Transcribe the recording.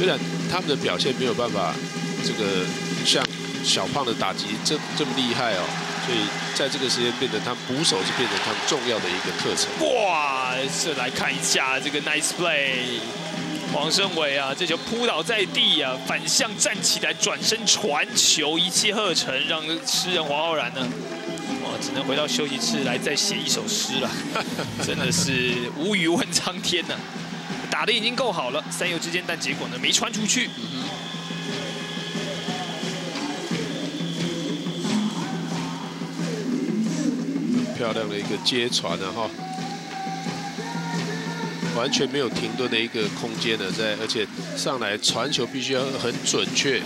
虽然他们的表现没有办法这个像小胖的打击这这么厉害哦，所以在这个时间变成他们捕手是变成他们重要的一个课程。哇，这来看一下这个 nice play，黄胜伟啊，这球扑倒在地啊，反向站起来，转身传球，一气呵成，让诗人黄浩然呢，哇，只能回到休息室来再写一首诗了，真的是无语问苍天呐。打的已经够好了，三游之间，但结果呢没传出去。漂亮的一个接传啊哈，完全没有停顿的一个空间呢，在而且上来传球必须要很准确。